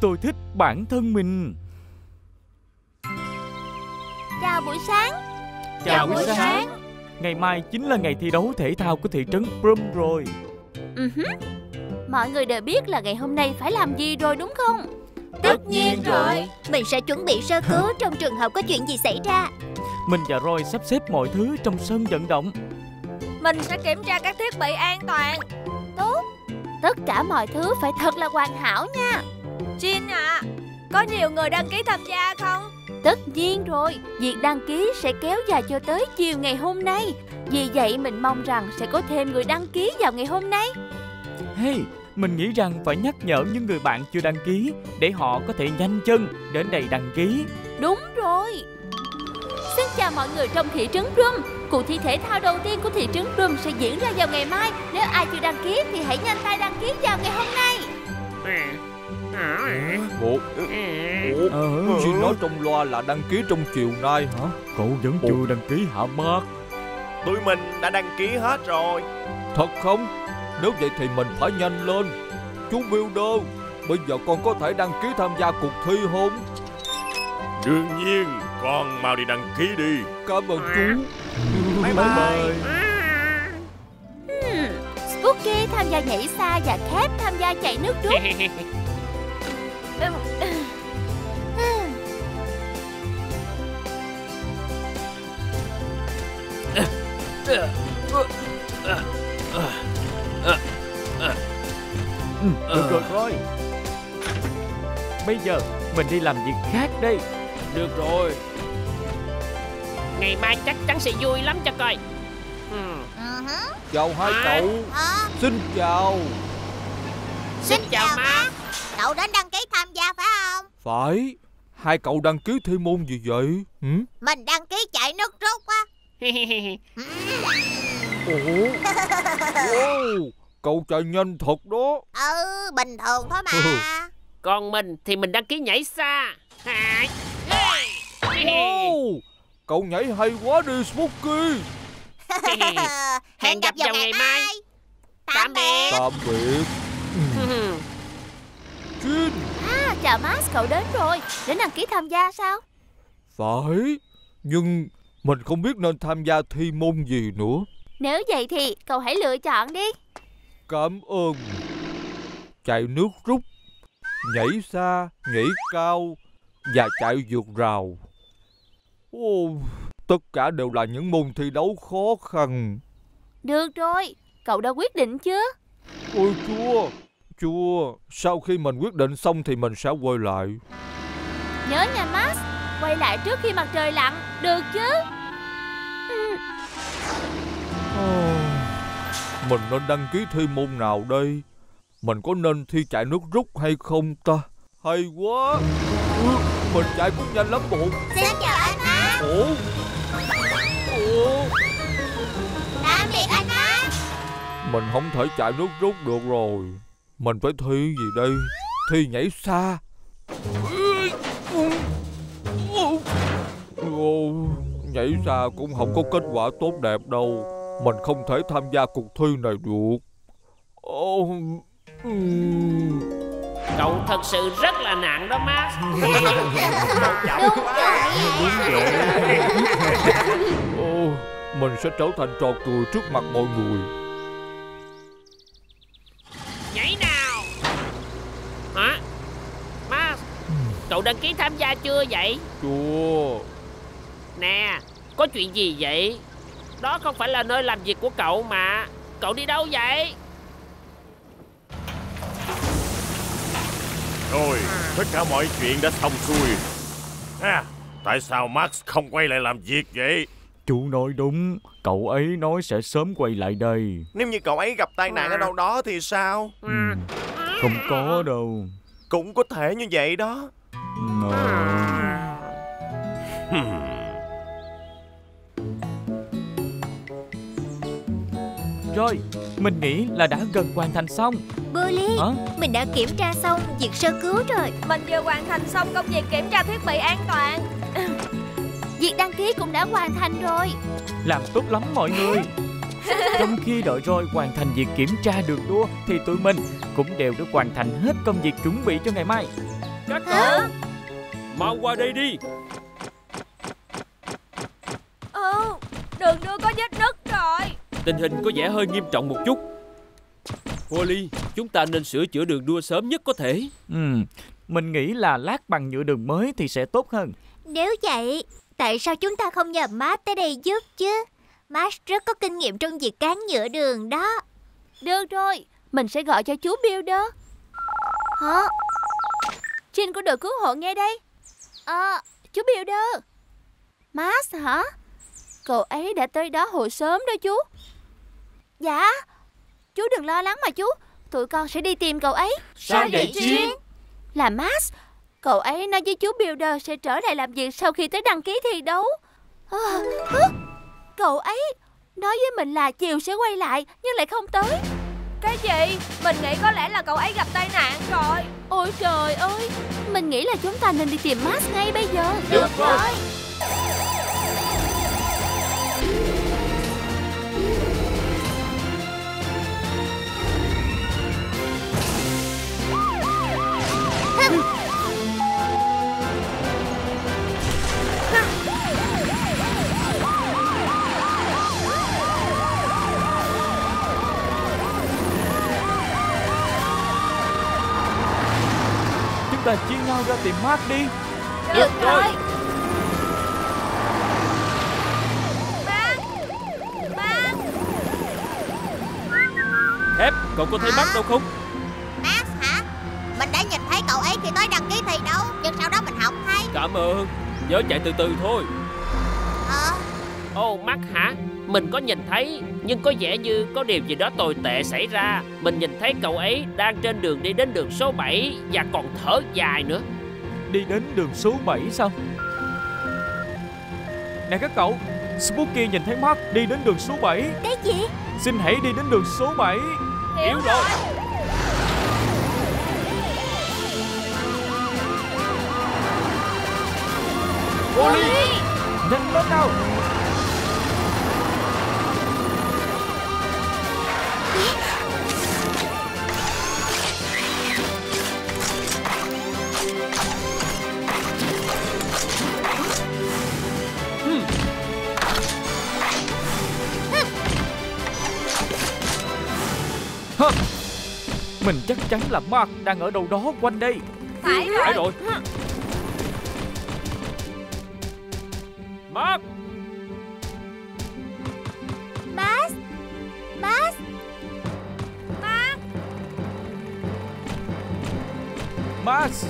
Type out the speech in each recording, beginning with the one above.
Tôi thích bản thân mình. Chào buổi sáng. Chào buổi sáng. Ngày mai chính là ngày thi đấu thể thao của thị trấn Brum rồi. Uh-huh. Mọi người đều biết là ngày hôm nay phải làm gì rồi đúng không? Tất nhiên rồi. Mình sẽ chuẩn bị sơ cứu trong trường hợp có chuyện gì xảy ra. Mình và Roy sắp xếp mọi thứ trong sân vận động. Mình sẽ kiểm tra các thiết bị an toàn. Tốt Tất cả mọi thứ phải thật là hoàn hảo nha. Jin à Có nhiều người đăng ký tham gia không? Tất nhiên rồi Việc đăng ký sẽ kéo dài cho tới chiều ngày hôm nay. Vì vậy mình mong rằng sẽ có thêm người đăng ký vào ngày hôm nay. Hey, mình nghĩ rằng phải nhắc nhở những người bạn chưa đăng ký Để họ có thể nhanh chân đến đây đăng ký. Đúng rồi Xin chào mọi người trong thị trấn Rum Cuộc thi thể thao đầu tiên của thị trấn Rum sẽ diễn ra vào ngày mai. Nếu ai chưa đăng ký thì hãy nhanh tay đăng ký vào ngày hôm nay. Ủa, Ủa Chị nói trong loa là đăng ký trong chiều nay. Hả? Cậu vẫn chưa đăng ký hả Mark? Tụi mình đã đăng ký hết rồi. Thật không? Nếu vậy thì mình phải nhanh lên. Chú Builder Bây giờ con có thể đăng ký tham gia cuộc thi không? Đương nhiên Con mau đi đăng ký đi. Cảm ơn chú. Bye bye, bye. Hmm, Spooky tham gia nhảy xa và Cap tham gia chạy nước rút. Ừ, được rồi. Thôi Bây giờ mình đi làm việc khác đây Được rồi Ngày mai chắc chắn sẽ vui lắm cho coi. Ừ. Chào hai à. cậu. À. Xin chào. Xin, Xin chào má. Cậu đến đăng ký tham gia phải không? Phải. Hai cậu đăng ký thi môn gì vậy? Ừ? Mình đăng ký chạy nước rút á. Ủa? Wow. Cậu chạy nhanh thật đó. Ừ bình thường thôi mà. Còn mình thì mình đăng ký nhảy xa. Wow. Cậu nhảy hay quá đi Smokey. Hẹn gặp vào ngày mai. Tạm biệt. Tạm biệt. Jin À chào Max cậu đến rồi. Đến đăng ký tham gia sao? Phải. Nhưng mình không biết nên tham gia thi môn gì nữa. Nếu vậy thì cậu hãy lựa chọn đi. Cảm ơn. Chạy nước rút. Nhảy xa Nhảy cao Và chạy vượt rào Ô, Tất cả đều là những môn thi đấu khó khăn. Được rồi Cậu đã quyết định chưa Ôi chúa Chúa Sau khi mình quyết định xong thì mình sẽ quay lại. Nhớ nha Max. Quay lại trước khi mặt trời lặn Được chứ? Mình nên đăng ký thi môn nào đây? Mình có nên thi chạy nước rút hay không ta? Hay quá. Mình chạy cũng nhanh lắm bộ. Xin chào Ủa? Ủa Tạm biệt anh Mình không thể chạy nước rút được rồi. Mình phải thi gì đây? Thi nhảy xa. Ồ, Nhảy xa cũng không có kết quả tốt đẹp đâu. Mình không thể tham gia cuộc thi này được. Ồ, Cậu thật sự rất là nặng đó Max. Đúng vậy Đúng vậy Mình sẽ trở thành trò cười trước mặt mọi người. Nhảy nào. Hả? Max Cậu đăng ký tham gia chưa vậy? Chưa. Nè Có chuyện gì vậy? Đó không phải là nơi làm việc của cậu mà. Cậu đi đâu vậy Rồi Tất cả mọi chuyện đã xong xuôi. À, Tại sao Max không quay lại làm việc vậy? Chú nói đúng. Cậu ấy nói sẽ sớm quay lại đây. Nếu như cậu ấy gặp tai nạn ở đâu đó thì sao? Ừ, Không có đâu. Cũng có thể như vậy đó. À. Rồi, mình nghĩ là đã gần hoàn thành xong. Bully, Hả? mình đã kiểm tra xong việc sơ cứu rồi. Mình vừa hoàn thành xong công việc kiểm tra thiết bị an toàn. Việc đăng ký cũng đã hoàn thành rồi. Làm tốt lắm mọi người. Trong khi đợi Roy hoàn thành việc kiểm tra đường đua Thì tụi mình cũng đều đã hoàn thành hết công việc chuẩn bị cho ngày mai. Các cậu Mau qua đây đi. Ừ Đường đua có vết nứt rồi Tình hình có vẻ hơi nghiêm trọng một chút Polly Chúng ta nên sửa chữa đường đua sớm nhất có thể ừ, Mình nghĩ là lát bằng nhựa đường mới thì sẽ tốt hơn Nếu vậy, tại sao chúng ta không nhờ Matt tới đây giúp chứ? Matt rất có kinh nghiệm trong việc cán nhựa đường đó. Được rồi, mình sẽ gọi cho chú Builder. Hả? Jin của đội cứu hộ nghe đây. À, chú Builder. Max hả? Cậu ấy đã tới đó hồi sớm đó chú. Dạ. Chú đừng lo lắng mà chú. Tụi con sẽ đi tìm cậu ấy. Sao vậy, Jin? Là Max. Cậu ấy nói với chú Builder sẽ trở lại làm việc sau khi tới đăng ký thi đấu. À, hứ? cậu ấy nói với mình là chiều sẽ quay lại nhưng lại không tới. Cái gì Mình nghĩ có lẽ là cậu ấy gặp tai nạn rồi Ôi trời ơi, mình nghĩ là chúng ta nên đi tìm Max ngay bây giờ. Được rồi. Ta chia nhau ra tìm Mark đi Được rồi. Bác Bác Hép, cậu có thấy mắt đâu không? Khi tới đăng ký thi đấu, nhưng sau đó mình không thấy. Cảm ơn. Nhớ chạy từ từ thôi. Ờ, Ồ mắt hả? Mình có nhìn thấy Nhưng có vẻ như có điều gì đó tồi tệ xảy ra. Mình nhìn thấy cậu ấy đang trên đường đi đến đường số 7 Và còn thở dài nữa. Đi đến đường số 7 sao? Nè các cậu Spooky nhìn thấy Mark đi đến đường số 7 cái gì? Xin hãy đi đến đường số 7 Hiểu rồi Polly Nhanh lên nào. Mình chắc chắn là Mark đang ở đâu đó quanh đây. Phải rồi. Phải rồi Mark. Max, Max, Max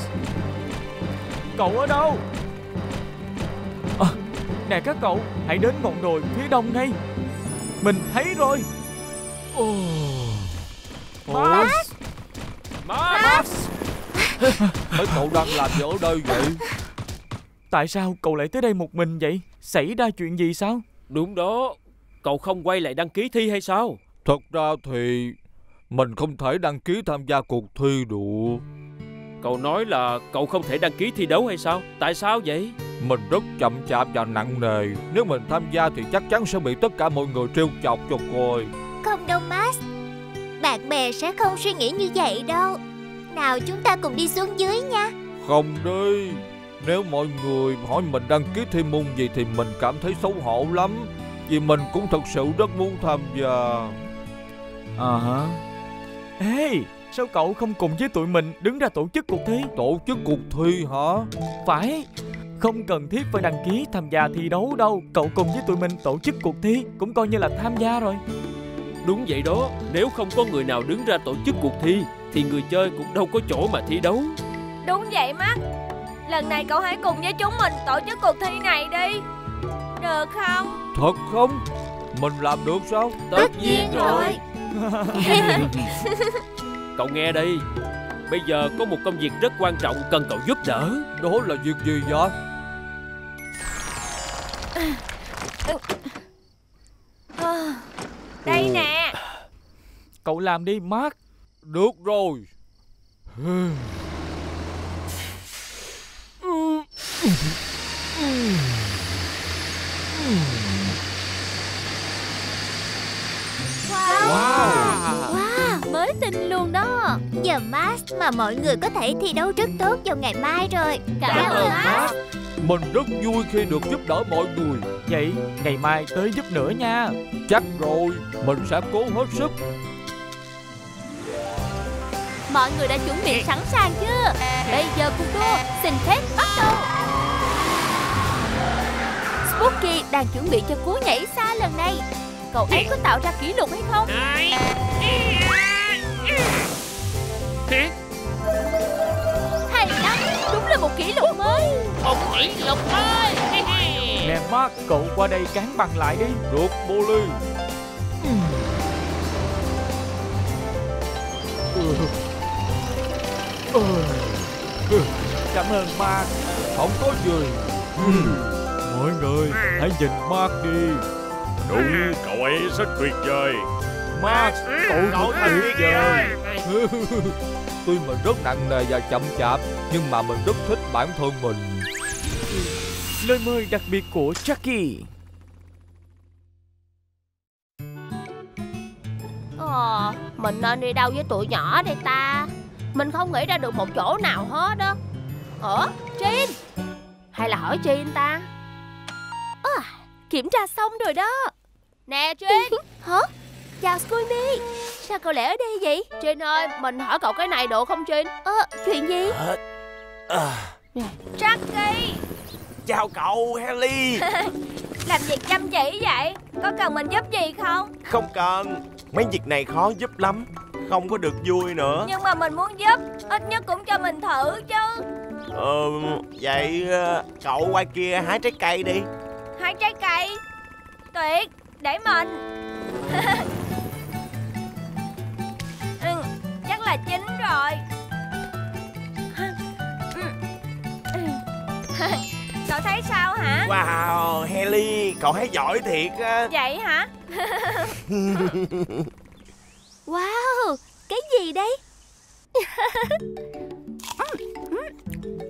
Cậu ở đâu? À, Nè các cậu Hãy đến ngọn đồi phía đông ngay. Mình thấy rồi. Ồ. Max Mark Mấy cậu đang làm gì ở đây vậy? Tại sao cậu lại tới đây một mình vậy Xảy ra chuyện gì sao Đúng đó Cậu không quay lại đăng ký thi hay sao Thật ra thì mình không thể đăng ký tham gia cuộc thi được. Cậu nói là cậu không thể đăng ký thi đấu hay sao Tại sao vậy Mình rất chậm chạp và nặng nề. Nếu mình tham gia thì chắc chắn sẽ bị tất cả mọi người trêu chọc cho coi. không đâu Max. Bạn bè sẽ không suy nghĩ như vậy đâu. Nào chúng ta cùng đi xuống dưới nha. Không đi. Nếu mọi người hỏi mình đăng ký thi môn gì thì mình cảm thấy xấu hổ lắm. Vì mình cũng thật sự rất muốn tham gia. À hả? Ê Sao cậu không cùng với tụi mình đứng ra tổ chức cuộc thi? Tổ chức cuộc thi hả? Phải. Không cần thiết phải đăng ký tham gia thi đấu đâu. Cậu cùng với tụi mình tổ chức cuộc thi Cũng coi như là tham gia rồi. Đúng vậy đó. Nếu không có người nào đứng ra tổ chức cuộc thi Thì người chơi cũng đâu có chỗ mà thi đấu. Đúng vậy mắt Lần này cậu hãy cùng với chúng mình tổ chức cuộc thi này đi Được không Thật không? Mình làm được sao? Tất nhiên rồi Cậu nghe đây Bây giờ có một công việc rất quan trọng cần cậu giúp đỡ Đó là việc gì vậy? À, Đây nè Cậu làm đi Mark Được rồi. tin luôn đó. Giờ Max mà mọi người có thể thi đấu rất tốt vào ngày mai rồi. Cảm ơn Max. Mình rất vui khi được giúp đỡ mọi người. Vậy ngày mai tới giúp nữa nha. Chắc rồi Mình sẽ cố hết sức. Mọi người đã chuẩn bị sẵn sàng chưa? Bây giờ cuộc đua xin phép bắt đầu Spooky đang chuẩn bị cho cú nhảy xa lần này. Cậu ấy có tạo ra kỷ lục hay không? Hay lắm Đúng là một kỷ lục mới. Một kỷ lục mới. Nè Mark cậu qua đây cán bằng lại đi. Được Polly Ừ. Ừ. Cảm ơn Mark. Không có gì Mọi người hãy nhìn Mark đi. Đúng, cậu ấy rất tuyệt vời. Mark cậu Cậu thật tuyệt vời. Tuy mình rất nặng nề và chậm chạp Nhưng mà mình rất thích bản thân mình. Lời mời đặc biệt của Chucky Ờ, mình nên đi đâu với tụi nhỏ đây ta? Mình không nghĩ ra được một chỗ nào hết đó Ủa, Jin Hay là hỏi Jin ta à, Kiểm tra xong rồi đó. Nè Jin Hả? Chào Scooby Sao cậu lại ở đây vậy? Jin ơi, mình hỏi cậu cái này được không Jin? Ơ, chuyện gì? Chucky Chào cậu Helly Làm việc chăm chỉ vậy Có cần mình giúp gì không? Không cần. Mấy việc này khó giúp lắm. Không có được vui nữa. Nhưng mà mình muốn giúp Ít nhất cũng cho mình thử chứ. Ờ Vậy cậu qua kia hái trái cây đi Hai trái cây. Tuyệt Để mình. Ừ, Chắc là chín rồi. Cậu thấy sao hả? Wow Helly Cậu thấy giỏi thiệt á. Vậy hả? Wow, cái gì đây?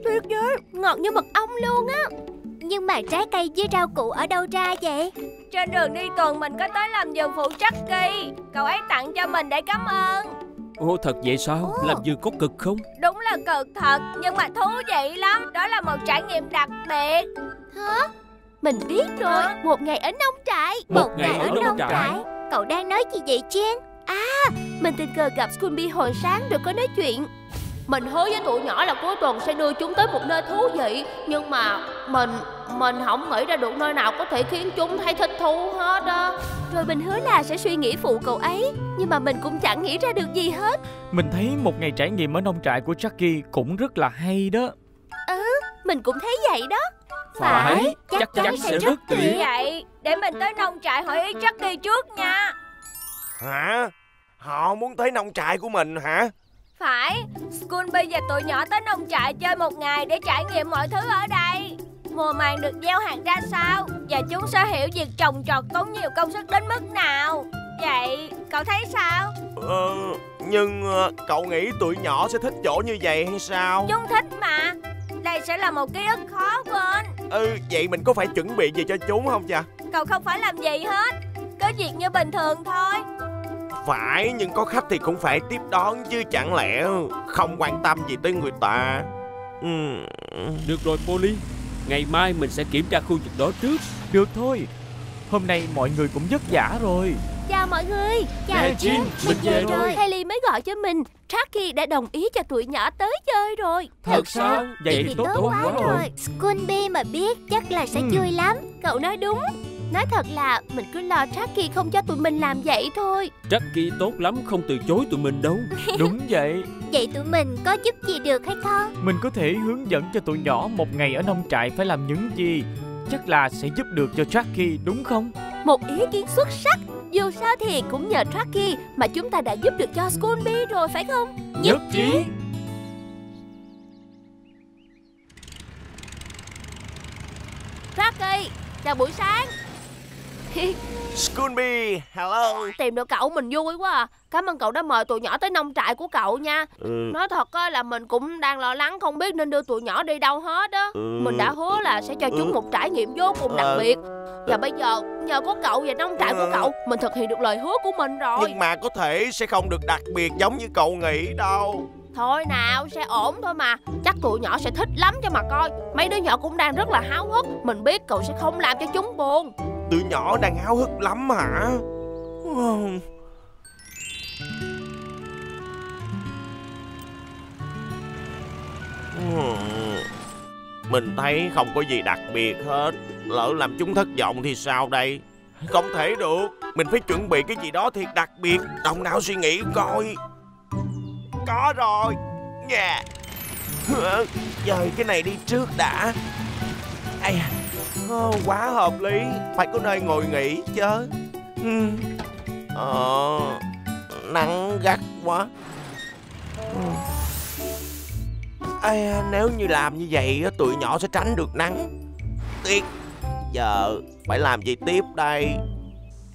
Tuyệt vời, ngọt như mật ong luôn á Nhưng mà trái cây với rau củ ở đâu ra vậy? Trên đường đi tuần mình có tới làm vườn phụ Chucky. Cậu ấy tặng cho mình để cảm ơn. Ồ thật vậy sao? Làm vườn có cực không? Đúng là cực thật Nhưng mà thú vị lắm. Đó là một trải nghiệm đặc biệt. Hả? Mình biết rồi, Hả? một ngày ở nông trại. Một ngày ở nông trại. Cậu đang nói gì vậy Jen Mình tình cờ gặp Scooby hồi sáng rồi có nói chuyện Mình hứa với tụi nhỏ là cuối tuần sẽ đưa chúng tới một nơi thú vị Nhưng mà mình, mình không nghĩ ra được nơi nào có thể khiến chúng thấy thích thú hết á. Rồi mình hứa là sẽ suy nghĩ phụ cậu ấy Nhưng mà mình cũng chẳng nghĩ ra được gì hết. Mình thấy một ngày trải nghiệm ở nông trại của Chucky cũng rất là hay đó. Mình cũng thấy vậy đó. Phải, chắc chắn sẽ rất tuyệt. Vậy để mình tới nông trại hỏi ý Chucky trước nha. Hả? Họ muốn tới nông trại của mình hả Phải Scooby và tụi nhỏ tới nông trại chơi một ngày Để trải nghiệm mọi thứ ở đây. Mùa màng được gieo hạt ra sao? Và chúng sẽ hiểu việc trồng trọt tốn nhiều công sức đến mức nào. Vậy cậu thấy sao? Ờ Nhưng ờ, cậu nghĩ tụi nhỏ sẽ thích chỗ như vậy hay sao? Chúng thích mà. Đây sẽ là một ký ức khó quên. Ừ vậy mình có phải chuẩn bị gì cho chúng không cha Cậu không phải làm gì hết. Cứ việc như bình thường thôi Phải nhưng có khách thì cũng phải tiếp đón chứ chẳng lẽ không quan tâm gì tới người ta? Ừm, Được rồi Polly Ngày mai mình sẽ kiểm tra khu vực đó trước. Được thôi. Hôm nay mọi người cũng vất vả rồi. Chào mọi người. Chào Nè, mình về rồi. Hailey mới gọi cho mình. Chucky đã đồng ý cho tụi nhỏ tới chơi rồi. Thật sao? Vậy thì tốt quá rồi. Scooby mà biết chắc là sẽ Ừ. vui lắm. Cậu nói đúng Nói thật là mình cứ lo Chucky không cho tụi mình làm vậy thôi. Chucky tốt lắm không từ chối tụi mình đâu. Đúng vậy. Vậy tụi mình có giúp gì được hay không? Mình có thể hướng dẫn cho tụi nhỏ một ngày ở nông trại phải làm những gì? Chắc là sẽ giúp được cho Chucky đúng không? Một ý kiến xuất sắc. Dù sao thì cũng nhờ Chucky Mà chúng ta đã giúp được cho Scooby rồi phải không? Nhất trí. Chucky Chào buổi sáng Scooby, hello. Tìm được cậu mình vui quá à. Cảm ơn cậu đã mời tụi nhỏ tới nông trại của cậu nha. Ừ, Nói thật á là mình cũng đang lo lắng không biết nên đưa tụi nhỏ đi đâu hết á. Ừ. Mình đã hứa là sẽ cho chúng một trải nghiệm vô cùng đặc Ờ. biệt Và bây giờ nhờ có cậu và nông trại của cậu Mình thực hiện được lời hứa của mình rồi. Nhưng mà có thể sẽ không được đặc biệt giống như cậu nghĩ đâu. Thôi nào sẽ ổn thôi mà. Chắc tụi nhỏ sẽ thích lắm cho mà coi. Mấy đứa nhỏ cũng đang rất là háo hức. Mình biết cậu sẽ không làm cho chúng buồn Tụi nhỏ đang háo hức lắm hả? Mình thấy không có gì đặc biệt hết. Lỡ làm chúng thất vọng thì sao đây? Không thể được. Mình phải chuẩn bị cái gì đó thiệt đặc biệt. Đồng não suy nghĩ coi. Có rồi. Dạ. Nha Dời cái này đi trước đã. Ây à, oh, quá hợp lý. Phải có nơi ngồi nghỉ chứ. Ừ. Ờ Nắng gắt quá. Ừ. À, Nếu như làm như vậy Tụi nhỏ sẽ tránh được nắng. Tiếc. Giờ phải làm gì tiếp đây?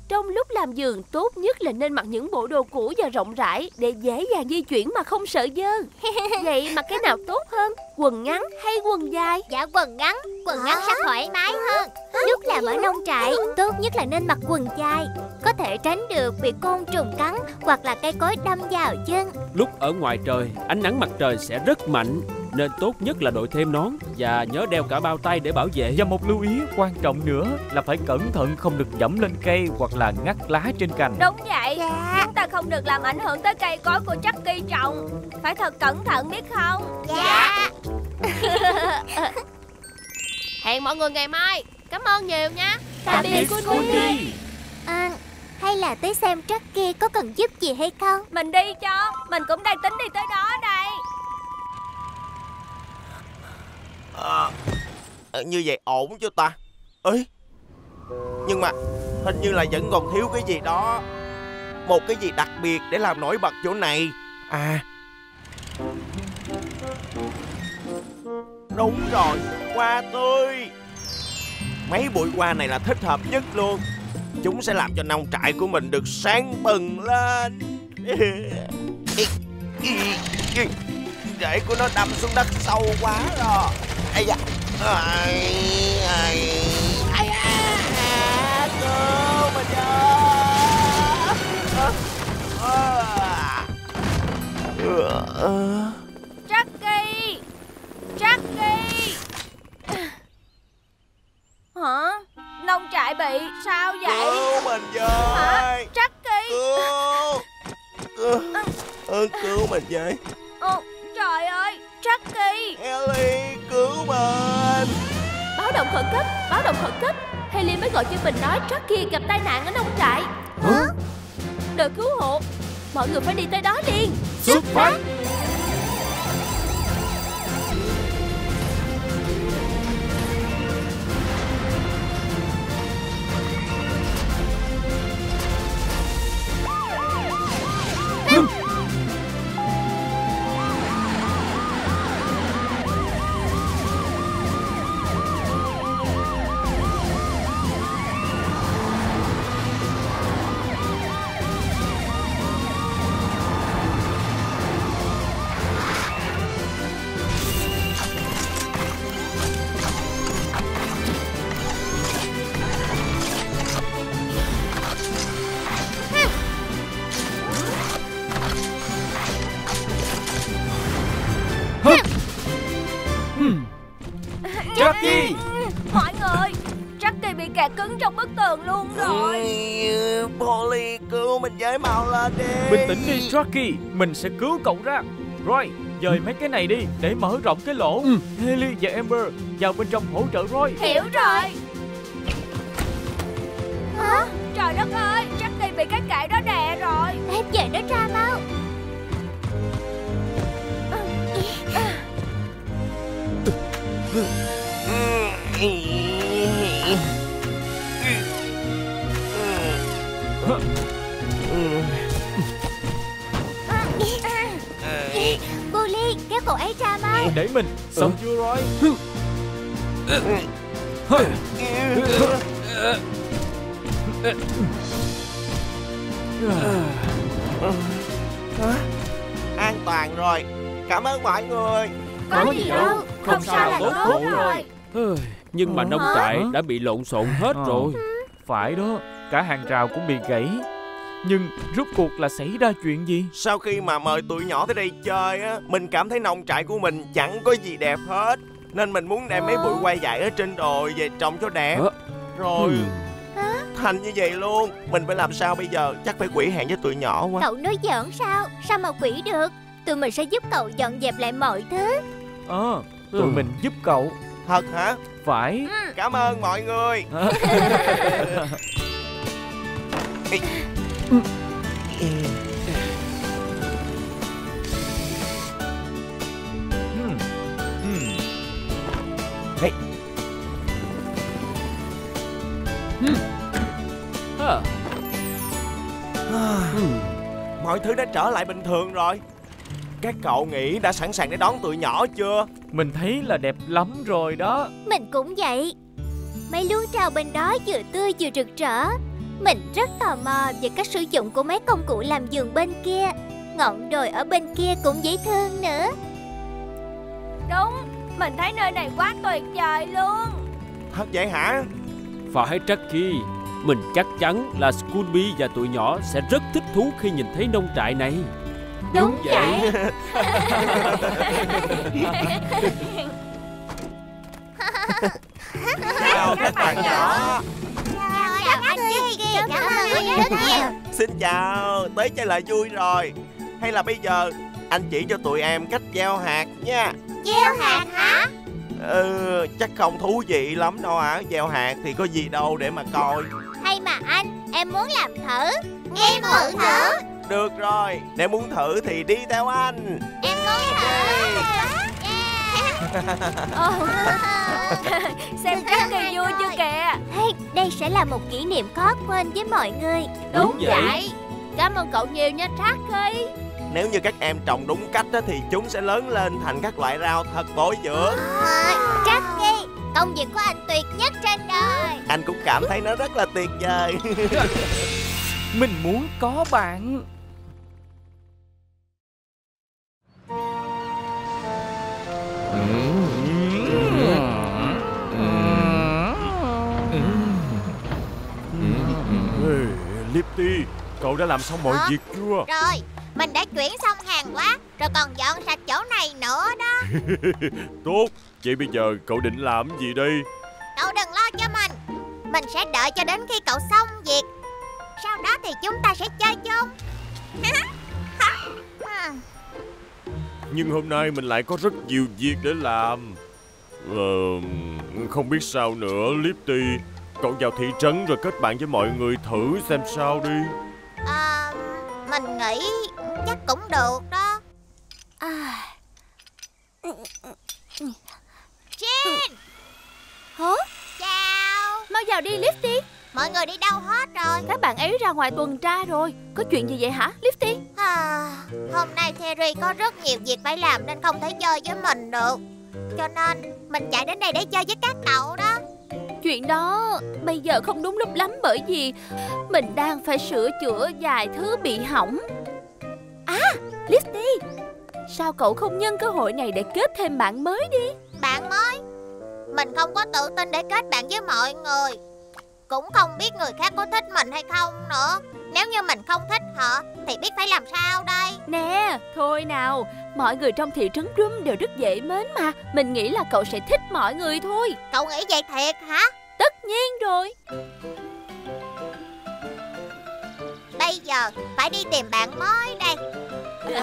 Trong lúc làm giường tốt nhất là nên mặc những bộ đồ cũ và rộng rãi để dễ dàng di chuyển mà không sợ dơ. Vậy mặc cái nào tốt hơn? Quần ngắn hay quần dài? Dạ quần ngắn Quần ngắn sẽ thoải mái hơn Lúc làm ở nông trại Tốt nhất là nên mặc quần dài Có thể tránh được bị côn trùng cắn Hoặc là cây cối đâm vào chân Lúc ở ngoài trời, ánh nắng mặt trời sẽ rất mạnh Nên tốt nhất là đội thêm nón. Và nhớ đeo cả bao tay để bảo vệ. Và một lưu ý quan trọng nữa là phải cẩn thận không được dẫm lên cây hoặc là ngắt lá trên cành. Đúng vậy. Dạ. Chúng ta không được làm ảnh hưởng tới cây cối của Chucky trồng Phải thật cẩn thận biết không? Dạ. Hẹn mọi người ngày mai. Cảm ơn nhiều nha. Tạm biệt Scooby. à, Hay là tới xem Trucky có cần giúp gì hay không? Mình đi cho. Mình cũng đang tính đi tới đó đây à, Như vậy ổn chứ ta? Ấy Nhưng mà Hình như là vẫn còn thiếu cái gì đó Một cái gì đặc biệt để làm nổi bật chỗ này. À. Đúng rồi Hoa tươi. Mấy bụi hoa này là thích hợp nhất luôn. Chúng sẽ làm cho nông trại của mình được sáng bừng lên. Rễ của nó đâm xuống đất sâu quá rồi. Ây da. Ai, ai, ai da Cứu mình với Chucky Chucky Hả? Nông trại bị sao vậy? Cứu mình Hả? với Chucky Cứu Cứu, Ờ, cứu mình với Ellie cứu mình Báo động khẩn cấp, báo động khẩn cấp. Haley mới gọi cho mình nói Chucky gặp tai nạn ở nông trại. Hả? Đội cứu hộ, mọi người phải đi tới đó liền. Xuất phát! Đi Chucky, mình sẽ cứu cậu ra. Roy, dời mấy cái này đi để mở rộng cái lỗ. Haley và Amber vào bên trong hỗ trợ Roy. Hiểu rồi. Hả? Trời đất ơi Chucky bị cái kệ đó đè rồi. Em về nó ra mau. Bully cậu ấy ra mau. Để mình, xong chưa Roy? An toàn rồi. Cảm ơn mọi người. Có gì đâu Không sao là tốt rồi. Hời, Nhưng mà nông trại đã bị lộn xộn hết Ờ. rồi. Phải đó Cả hàng rào cũng bị gãy Nhưng rốt cuộc là xảy ra chuyện gì? Sau khi mà mời tụi nhỏ tới đây chơi á Mình cảm thấy nông trại của mình chẳng có gì đẹp hết. Nên mình muốn đem mấy bụi quay dại ở trên đồi về trồng cho đẹp. Rồi Ừ. thành như vậy luôn. Mình phải làm sao bây giờ? Chắc phải quỷ hẹn với tụi nhỏ quá. Cậu nói giỡn sao? Sao mà quỷ được? Tụi mình sẽ giúp cậu dọn dẹp lại mọi thứ. Ờ Tụi Ừ. mình giúp cậu. Thật hả? Phải. Cảm ơn mọi người Hmm. Hmm. Hờ. Ừ. Mọi thứ đã trở lại bình thường rồi Các cậu nghĩ đã sẵn sàng để đón tụi nhỏ chưa Mình thấy là đẹp lắm rồi đó Mình cũng vậy Mấy luống rau bên đó vừa tươi vừa rực rỡ Mình rất tò mò về cách sử dụng của mấy công cụ làm giường bên kia. Ngọn đồi ở bên kia cũng dễ thương nữa. Đúng Mình thấy nơi này quá tuyệt vời luôn. Thật vậy hả? Phải Jackie Mình chắc chắn là Scooby và tụi nhỏ sẽ rất thích thú khi nhìn thấy nông trại này. Đúng vậy. Chào các bạn nhỏ Chào anh Ricky Cảm ơn. anh rất nhiều Xin chào Tới chơi lại vui rồi. Hay là bây giờ Anh chỉ cho tụi em cách gieo hạt nha. Gieo hạt hả? Ừ chắc không thú vị lắm đâu hả? Gieo hạt thì có gì đâu để mà coi. Hay mà anh Em muốn làm thử. Em muốn thử. Được rồi Nếu muốn thử thì đi theo anh. Em muốn thử. Ồ, Xem rất kỳ vui chưa kìa. Hey, đây sẽ là một kỷ niệm khó quên với mọi người. Đúng vậy. Cảm ơn cậu nhiều nha Tracky. Nếu như các em trồng đúng cách á, thì chúng sẽ lớn lên thành các loại rau thật bổ dưỡng. À, Jackie Công việc của anh tuyệt nhất trên đời. Anh cũng cảm thấy nó rất là tuyệt vời. Mình muốn có bạn Lipty, cậu đã làm xong mọi Hả? việc chưa? Rồi, mình đã chuyển xong hàng quá Rồi còn dọn sạch chỗ này nữa đó Tốt, vậy bây giờ cậu định làm gì đây? Cậu đừng lo cho mình Mình sẽ đợi cho đến khi cậu xong việc Sau đó thì chúng ta sẽ chơi chung Nhưng hôm nay mình lại có rất nhiều việc để làm Ờ, không biết sao nữa Lipty Cậu vào thị trấn rồi kết bạn với mọi người thử xem sao đi. À, Mình nghĩ chắc cũng được đó. À. Jin! Hả? Chào! Mau vào đi Lifty. Mọi người đi đâu hết rồi? Các bạn ấy ra ngoài tuần tra rồi. Có chuyện gì vậy hả Lifty? À, Hôm nay Terry có rất nhiều việc phải làm Nên không thể chơi với mình được. Cho nên mình chạy đến đây để chơi với các cậu đó Chuyện đó bây giờ không đúng lúc lắm bởi vì mình đang phải sửa chữa vài thứ bị hỏng. À, listy, sao cậu không nhân cơ hội này để kết thêm bạn mới đi? Bạn mới Mình không có tự tin để kết bạn với mọi người Cũng không biết người khác có thích mình hay không nữa Nếu như mình không thích họ thì biết phải làm sao đây Nè, thôi nào, mọi người trong thị trấn Drum đều rất dễ mến mà. Mình nghĩ là cậu sẽ thích mọi người thôi. Cậu nghĩ vậy thiệt hả Tất nhiên rồi. Bây giờ phải đi tìm bạn mới đây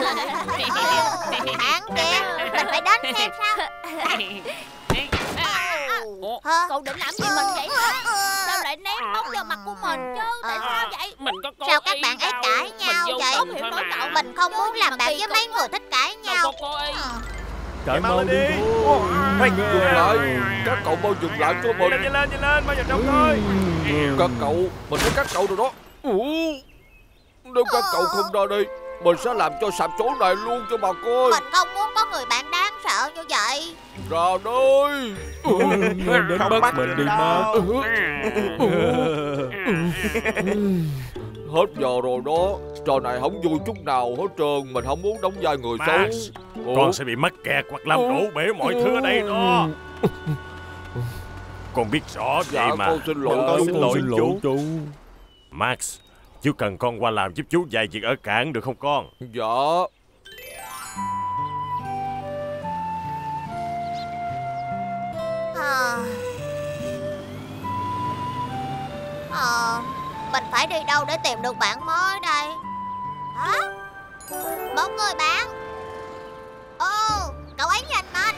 Bạn kìa Mình phải đến xem sao? Cậu định làm gì mình vậy hả? Sao lại ném bóng vào mặt của mình chứ? Tại sao vậy? Mình có cố Sao các ý bạn ấy đâu. cãi Mình nhau vô vậy? Không hiểu thôi mà. cậu. Mình không muốn làm bạn với cục mấy người thích cãi Đâu nhau có cố ý. Ờ. Chạy mau lên đi. Hey, Dừng lại Các cậu mau dừng lại cho mình Nhanh lên, nhanh lên, nhanh lên, mau vào trong thôi Các cậu Mình thấy các cậu rồi đó Ủa, Nếu các cậu không ra đây Mình sẽ làm cho sạp chỗ này luôn cho bà coi. Mình không muốn có người bạn đáng sợ như vậy. Ra đây Đến Không bắt bắt mình được đi đâu. Mark Hết giờ rồi đó. Trò này không vui chút nào hết trơn. Mình không muốn đóng vai người xấu. Max, Ủa? Con sẽ bị mắc kẹt hoặc làm đổ bể mọi thứ ở đây đó. Con biết rõ Dạ vậy mà. con xin lỗi. Con xin lỗi chú. Max Chú cần con qua làm giúp chú vài việc ở cảng được không con? Dạ. À... Ờ, Mình phải đi đâu để tìm được bạn mới đây? Hả? Một người bạn. Ồ Cậu ấy nhìn mình.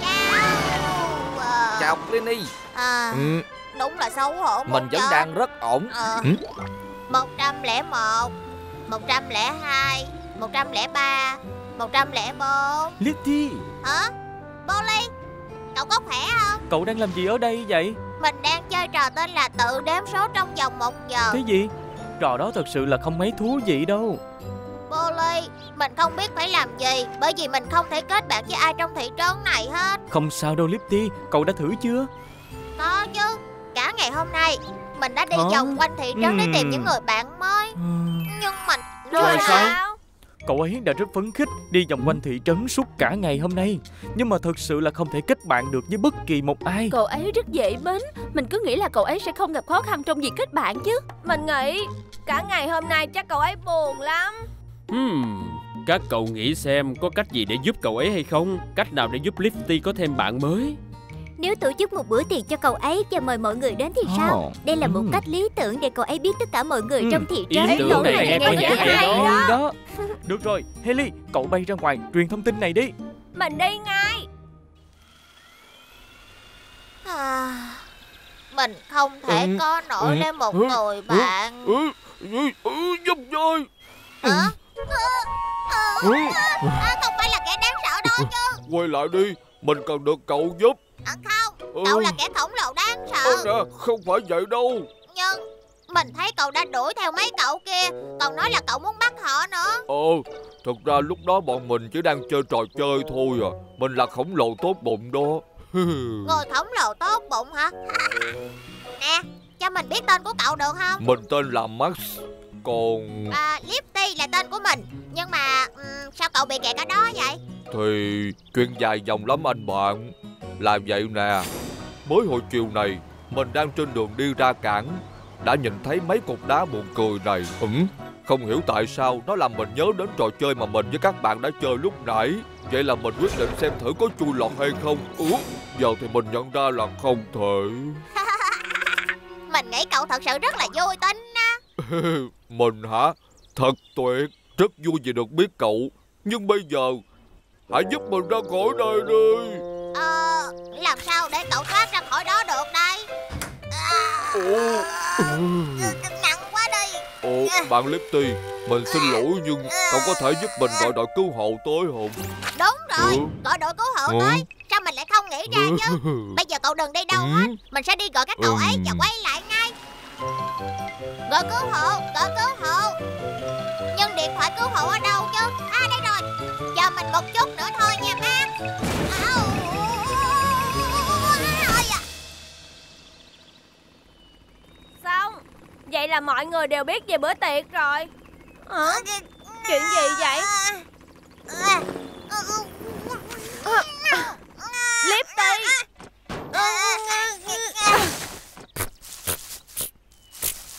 Chào. Chào Cliny à, ừ, Đúng là xấu hổ Mình một vẫn đang rất ổn. Ờ, Ừ. 101 102 103 104 Litty Hả? Polly Cậu có khỏe không? Cậu đang làm gì ở đây vậy? Mình đang chơi trò tên là tự đếm số trong vòng một giờ. Cái gì? Trò đó thật sự là không mấy thú vị đâu. Polly Mình không biết phải làm gì Bởi vì mình không thể kết bạn với ai trong thị trấn này hết. Không sao đâu Lipty Cậu đã thử chưa? Có chứ Cả ngày hôm nay Mình đã đi Hả? vòng quanh thị trấn để tìm Ừm. những người bạn mới Ừm, Nhưng mình Rồi Rồi sao? Cậu ấy đã rất phấn khích đi vòng quanh thị trấn suốt cả ngày hôm nay Nhưng mà thật sự là không thể kết bạn được với bất kỳ một ai Cậu ấy rất dễ mến Mình cứ nghĩ là cậu ấy sẽ không gặp khó khăn trong việc kết bạn chứ Mình nghĩ cả ngày hôm nay chắc cậu ấy buồn lắm Hmm, các cậu nghĩ xem có cách gì để giúp cậu ấy hay không? Cách nào để giúp Lifty có thêm bạn mới? Nếu tổ chức một bữa tiệc cho cậu ấy và mời mọi người đến thì sao? Ồ, Đây là một ừm. cách lý tưởng để cậu ấy biết tất cả mọi người Ừm, trong thị ý trấn. tưởng Cậu này nghe có vẻ hay đó. đó. Được rồi Haley Cậu bay ra ngoài truyền thông tin này đi. Mình đi ngay. À, mình không thể Ừ, có nổi ừ, lên một ừ, người ừ, bạn. ừ, ừ, ừ, giúp tôi. Hả? ừ, À, không phải là kẻ đáng sợ đâu chứ. Quay lại đi Mình cần được cậu giúp À, không, ừ. cậu là kẻ khổng lồ đáng sợ. nè Không phải vậy đâu Nhưng mình thấy cậu đã đuổi theo mấy cậu kia, còn nói là cậu muốn bắt họ nữa. Ờ Thực ra lúc đó bọn mình chỉ đang chơi trò chơi thôi à Mình là khổng lồ tốt bụng đó Người khổng lồ tốt bụng hả? Nè, cho mình biết tên của cậu được không? Mình tên là Max Còn À, Lifty là tên của mình Nhưng mà ừm, sao cậu bị kẹt ở đó vậy? thì chuyện dài dòng lắm anh bạn Là vậy nè. Mới hồi chiều này Mình đang trên đường đi ra cảng Đã nhìn thấy mấy cục đá buồn cười này. Ừ, Không hiểu tại sao Nó làm mình nhớ đến trò chơi mà mình với các bạn đã chơi lúc nãy. Vậy là mình quyết định xem thử có chui lọt hay không. Ừ, Giờ thì mình nhận ra là không thể. Mình nghĩ cậu thật sự rất là vui tính á. Mình hả? Thật tuyệt. Rất vui vì được biết cậu. Nhưng bây giờ Hãy giúp mình ra khỏi đây đi. Ờ, làm sao để cậu thoát ra khỏi đó được đây? À, Ồ, nặng quá đi ồ bạn Lipty Mình xin lỗi nhưng cậu có thể giúp mình gọi đội cứu hộ tới không? Đúng rồi, Ừ. gọi đội cứu hộ Ừ. tới Sao mình lại không nghĩ ra chứ Bây giờ cậu đừng đi đâu Ừ. hết Mình sẽ đi gọi các cậu Ừ. ấy và quay lại ngay Gọi cứu hộ, gọi cứu hộ Nhưng điện thoại cứu hộ ở đâu chứ À đây rồi Chờ mình một chút nữa thôi nha bác Vậy là mọi người đều biết về bữa tiệc rồi. Hả? Chuyện gì vậy? Lipty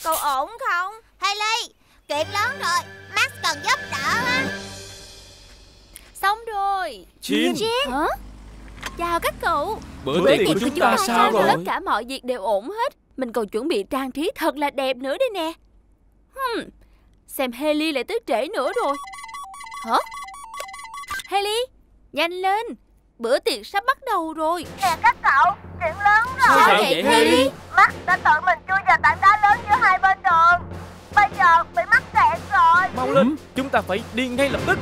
Cậu ổn không? Hailey, chuyện lớn rồi. Max cần giúp đỡ á. Xong rồi. Chin. Hả? Chào các cậu. Bữa Bữa tiệc của chúng ta sao Tất rồi? cả mọi việc đều ổn hết Mình còn chuẩn bị trang trí thật là đẹp nữa đây nè. Hmm. Xem Haley lại tới trễ nữa rồi. Hả? Haley, nhanh lên Bữa tiệc sắp bắt đầu rồi. Nè các cậu, chuyện lớn rồi. Sao vậy, Haley? Max đã tự mình chui vào tảng đá lớn giữa hai bên đường. Bây giờ bị mắc kẹt rồi. Mau lên Chúng ta phải đi ngay lập tức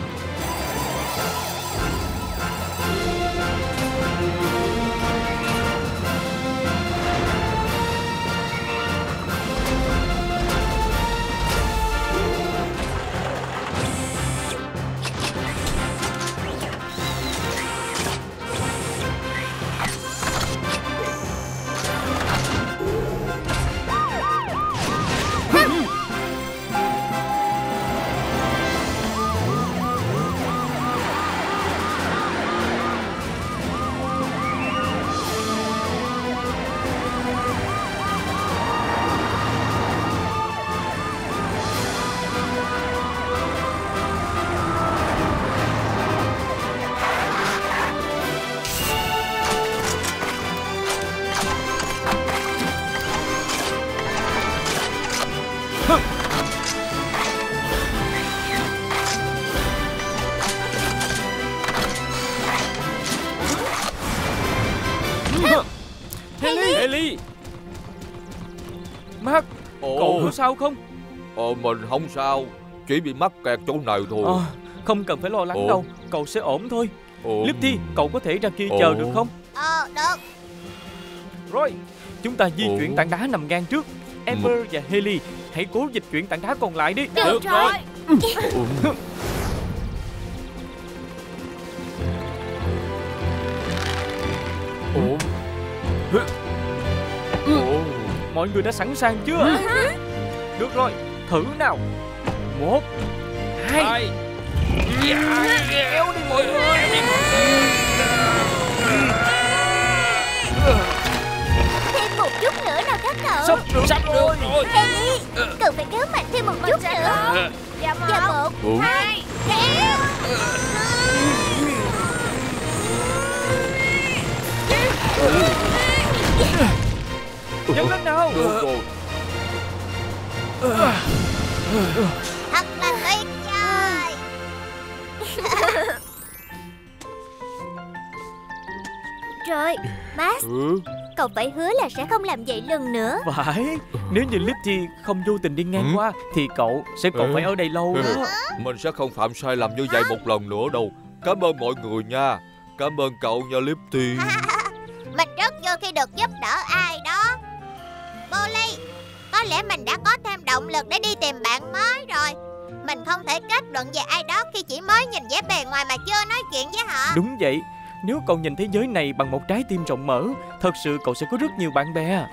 sao không? Ờ, mình không sao. Chỉ bị mắc kẹt chỗ này thôi. Ờ, Không cần phải lo lắng Ồ. đâu. Cậu sẽ ổn thôi. Ồ. Lifty cậu có thể ra kia Ồ. chờ được không? Ờ được. Rồi Chúng ta di Ồ. chuyển tảng đá nằm ngang trước. Amber và Haley Hãy cố dịch chuyển tảng đá còn lại đi. Được rồi. Ồ. Ồ. Mọi người đã sẵn sàng chưa Được rồi Thử nào. Một Hai. Hai. Kéo đi mọi người. Thêm một chút nữa nào các cậu. Sắp được Sắp được rồi. Henry Cậu phải kéo mạnh thêm một chút nữa. Và một một Ồ. Hai. Kéo. Nhanh lên nào. Được rồi Thật là tuyệt vời. Rồi Max ừ. Cậu phải hứa là sẽ không làm vậy lần nữa. Phải. Nếu như Lifty không vô tình đi ngang Ừ. qua Thì cậu sẽ còn Ừ. phải ở đây lâu Ừ. đó. Mình sẽ không phạm sai lầm như vậy một lần nữa đâu. Cảm ơn mọi người nha. Cảm ơn cậu nha Lipty Mình rất vui khi được giúp đỡ ai đó. Polly Có lẽ mình đã có thêm động lực để đi tìm bạn mới rồi. Mình không thể kết luận về ai đó khi chỉ mới nhìn vẻ bề ngoài mà chưa nói chuyện với họ. Đúng vậy. Nếu cậu nhìn thế giới này bằng một trái tim rộng mở Thật sự cậu sẽ có rất nhiều bạn bè.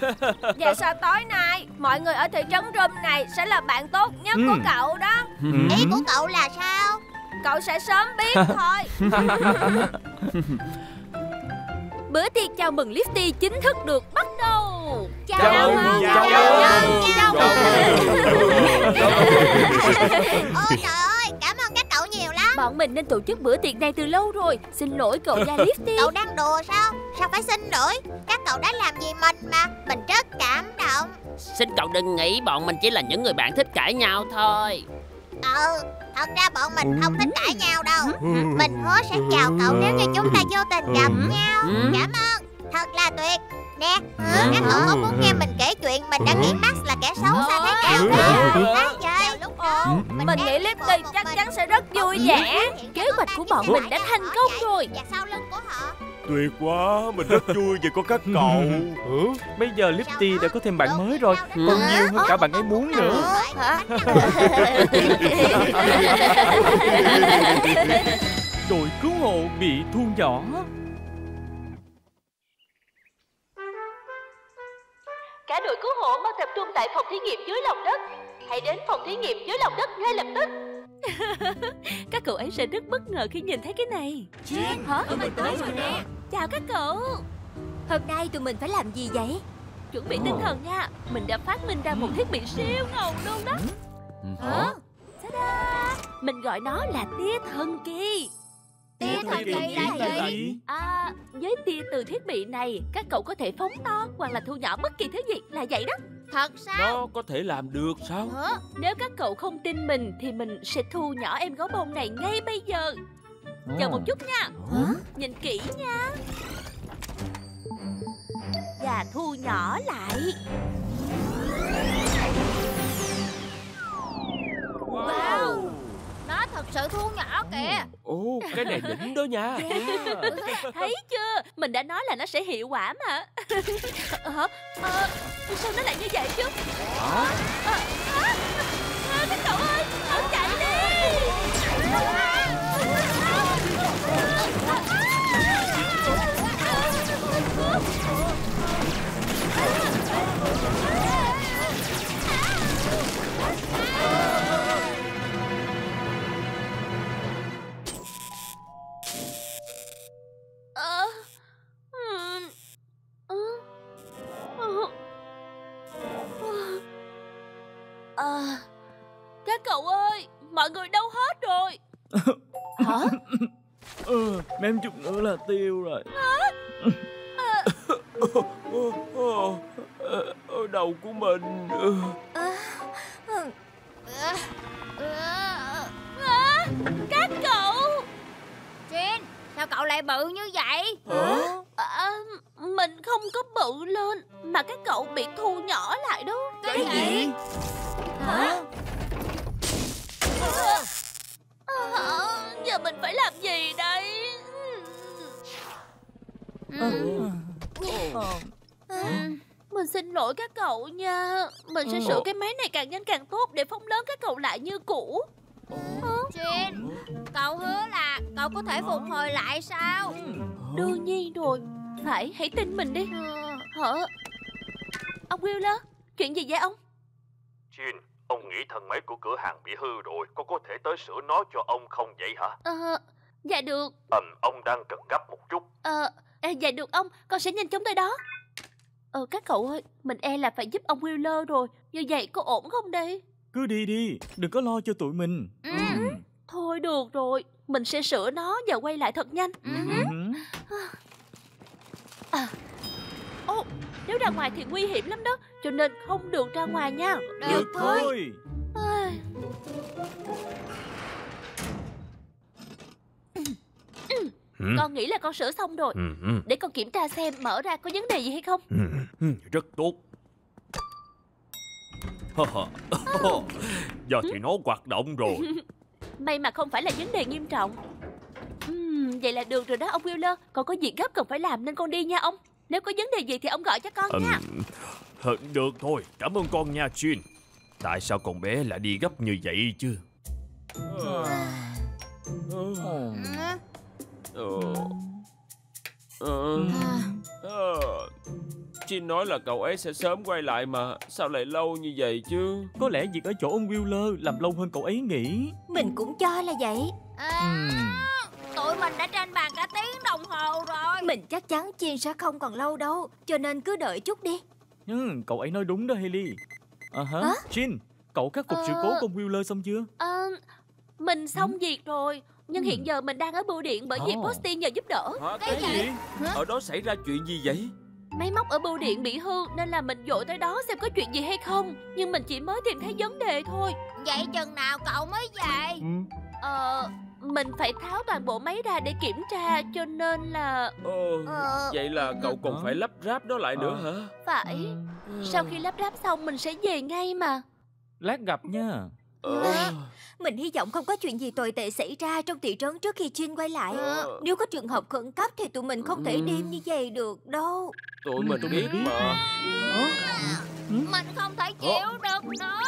Và sau tối nay Mọi người ở thị trấn Rum này Sẽ là bạn tốt nhất Ừ. của cậu đó? Ý của cậu là sao? Cậu sẽ sớm biết thôi. Bữa tiệc chào mừng Lifty chính thức được bắt đầu Chào, Chào chào mừng. chào. Ôi trời ơi, cảm ơn các cậu nhiều lắm. Bọn mình nên tổ chức bữa tiệc này từ lâu rồi. Xin lỗi cậu nha Lifty Cậu đang đùa sao? Sao phải xin lỗi? Các cậu đã làm gì mình mà? Mình rất cảm động. Xin cậu đừng nghĩ bọn mình chỉ là những người bạn thích cãi nhau thôi. Ừ, thật ra bọn mình không thích cãi nhau đâu. Mình hứa sẽ chào cậu nếu như chúng ta vô tình gặp nhau. Ừ. Cảm ơn, thật là tuyệt Nè, các cậu có muốn nghe mình kể chuyện mình đã nghĩ Max là kẻ xấu xa thế nào không? Á trời, lúc đó Mình nghĩ Lifty chắc chắn sẽ rất vui vẻ. Kế hoạch của bọn mình đã thành công rồi. Và sau lưng của họ. Tuyệt quá Mình rất vui vì có các cậu. Ừ. Bây giờ Lifty đã có thêm bạn mới rồi. Ừ. Còn nhiều hơn cả bạn ấy muốn nữa? Đội cứu hộ bị thu nhỏ Cả đội cứu hộ mau tập trung tại phòng thí nghiệm dưới lòng đất Hãy đến phòng thí nghiệm dưới lòng đất ngay lập tức Các cậu ấy sẽ rất bất ngờ khi nhìn thấy cái này Jin, Hả? tụi mình tới rồi nè Chào các cậu Hôm nay tụi mình phải làm gì vậy? Chuẩn bị tinh thần nha Mình đã phát minh ra một thiết bị siêu ngầu luôn đó Hả? Ta-da! Mình gọi nó là tia thần kỳ Tia thần kỳ là gì? À, với tia từ thiết bị này Các cậu có thể phóng to hoặc là thu nhỏ bất kỳ thứ gì là vậy đó. Thật sao? Nó có thể làm được sao? Hả? Nếu các cậu không tin mình Thì mình sẽ thu nhỏ em gấu bông này ngay bây giờ. Chờ một chút nha. Nhìn kỹ nha. Và thu nhỏ lại. Wow. Nó thật sự thu nhỏ kìa. Ồ cái này đỉnh đó nha. Thấy chưa? Mình đã nói là nó sẽ hiệu quả mà. Hả? Ờ, sao nó lại như vậy chứ? Ờ, à, à, Các cậu ơi ờ, Chạy đi. Ờ, ờ. Các cậu ơi, mọi người đâu hết rồi? Hả? ừ, Mém chút nữa là tiêu rồi Ở đầu của mình ừ. À, các cậu Jin, sao cậu lại bự như vậy? à, Mình không có bự lên Mà các cậu bị thu nhỏ lại đó. Cái gì? Hả? À, giờ mình phải làm gì đây? Mình xin lỗi các cậu nha. Mình sẽ sửa cái máy này càng nhanh càng tốt Để phóng lớn các cậu lại như cũ Jin, cậu hứa là cậu có thể phục hồi lại sao? Đương nhiên rồi. Phải hãy tin mình đi. Hả? Ông Wheeler Chuyện gì vậy ông? Jin, ông nghĩ thân máy của cửa hàng bị hư rồi, có có thể tới sửa nó cho ông không vậy hả? Ờ Dạ được. Ừm, ông đang cần gấp một chút. Ờ à, Dạ được ông Con sẽ nhanh chóng tới đó. Ờ các cậu ơi Mình e là phải giúp ông Wheeler rồi. Như vậy có ổn không đây? Cứ đi đi, đừng có lo cho tụi mình. Ừ. Thôi được rồi Mình sẽ sửa nó và quay lại thật nhanh. Ừ. À. Ồ, nếu ra ngoài thì nguy hiểm lắm đó Cho nên không được ra ngoài nha. Được thôi. Ừ. Con nghĩ là con sửa xong rồi. Ừ, ừ, Để con kiểm tra xem mở ra có vấn đề gì hay không. Ừ, ừ, Rất tốt. Giờ thì nó hoạt động rồi May mà không phải là vấn đề nghiêm trọng. Ừm, Vậy là được rồi đó ông Wheeler. Con có việc gấp cần phải làm nên con đi nha ông. Nếu có vấn đề gì thì ông gọi cho con nha. Ừm, hờ, Được thôi, cảm ơn con nha Jin Tại sao con bé lại đi gấp như vậy chứ Jin nói là cậu ấy sẽ sớm quay lại mà Sao lại lâu như vậy chứ Có lẽ việc ở chỗ ông Wheeler làm lâu hơn cậu ấy nghĩ. Mình cũng cho là vậy À, tụi mình đã trên bàn cả tiếng đồng hồ rồi. Mình chắc chắn Chiên sẽ không còn lâu đâu Cho nên cứ đợi chút đi Ừ, cậu ấy nói đúng đó Haley. À hả? Hả? Jin, cậu khắc phục sự Ờ. cố của ông Wheeler xong chưa? Ờ, Mình xong việc rồi Nhưng hiện giờ mình đang ở bưu điện bởi vì. Posty nhờ giúp đỡ Hả, Cái cái gì? gì? Ở đó xảy ra chuyện gì vậy? Máy móc ở bưu điện bị hư Nên là mình dội tới đó xem có chuyện gì hay không Nhưng mình chỉ mới tìm thấy vấn đề thôi Vậy chừng nào cậu mới về? Ờ, mình phải tháo toàn bộ máy ra để kiểm tra Cho nên là Ờ, Ờ, vậy là cậu còn Hả? phải lắp ráp nó lại nữa hả? phải Sau khi lắp ráp xong mình sẽ về ngay mà Lát gặp nha. Ờ, Mình hy vọng không có chuyện gì tồi tệ xảy ra trong thị trấn trước khi Jin quay lại Ờ. Nếu có trường hợp khẩn cấp thì tụi mình không thể đi như vậy được đâu tụi mình biết mà. mình không thể chịu được nữa.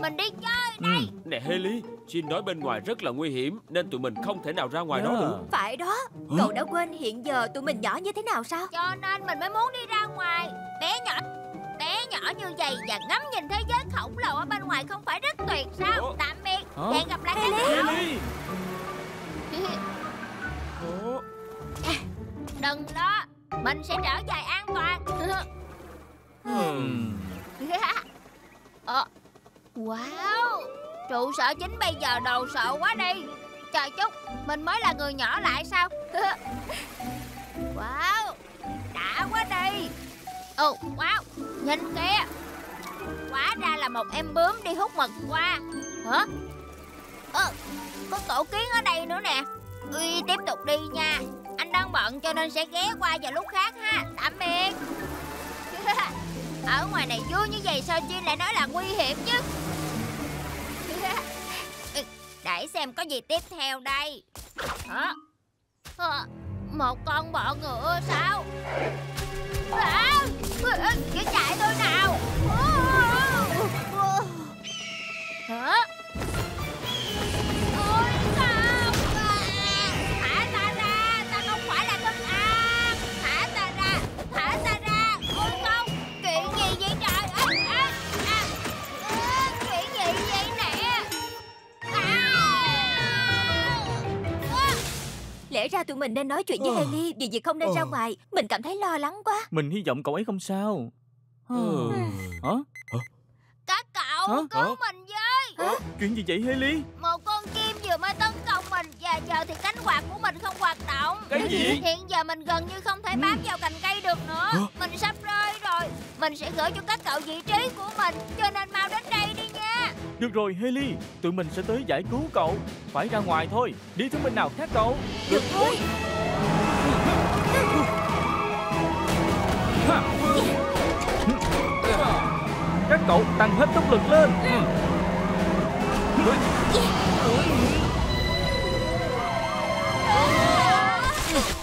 Mình đi chơi. Ừ. Nè Haley, Jin nói bên ngoài rất là nguy hiểm Nên tụi mình không thể nào ra ngoài đó Yeah. được Phải đó Cậu đã quên hiện giờ tụi mình nhỏ như thế nào sao Cho nên mình mới muốn đi ra ngoài. Bé nhỏ bé nhỏ như vậy và ngắm nhìn thế giới khổng lồ ở bên ngoài không phải rất tuyệt sao? Ủa? Tạm biệt. Hả? Hẹn gặp lại các cậu. Đừng lo. Mình sẽ trở về an toàn. Ừm. ờ. Wow. Trụ sở chính bây giờ đồ sợ quá đi. Chờ chút, mình mới là người nhỏ lại sao? wow. Đã quá đi. Ồ, wow. Nhìn kìa. Hóa ra là một em bướm đi hút mật qua. Hả? Ờ, có tổ kiến ở đây nữa nè. Uy, tiếp tục đi nha. Anh đang bận cho nên sẽ ghé qua vào lúc khác ha. Tạm biệt. Ở ngoài này vui như vậy sao Chi lại nói là nguy hiểm chứ ừ, Để xem có gì tiếp theo đây Hả? Ờ, Một con bọ ngựa sao à, cứ chạy tôi nào Hả? Ra tụi mình nên nói chuyện với Ờ. Haley Vì việc không nên ra Ờ. ngoài Mình cảm thấy lo lắng quá Mình hy vọng cậu ấy không sao. Ừ. Hả? Các cậu Hả? cứu mình với Chuyện gì vậy Haley? Một con chim vừa mới tấn công mình Và giờ thì cánh quạt của mình không hoạt động. Cái gì? Hiện giờ mình gần như không thể bám vào cành cây được nữa. Mình sắp rơi rồi. Mình sẽ gửi cho các cậu vị trí của mình Cho nên mau đến đây đi nha. Được rồi Haley, tụi mình sẽ tới giải cứu cậu. Phải ra ngoài thôi. Đi thứ bên nào khác cậu. Được thôi. Các cậu tăng hết tốc lực lên. Ừm, Thank you.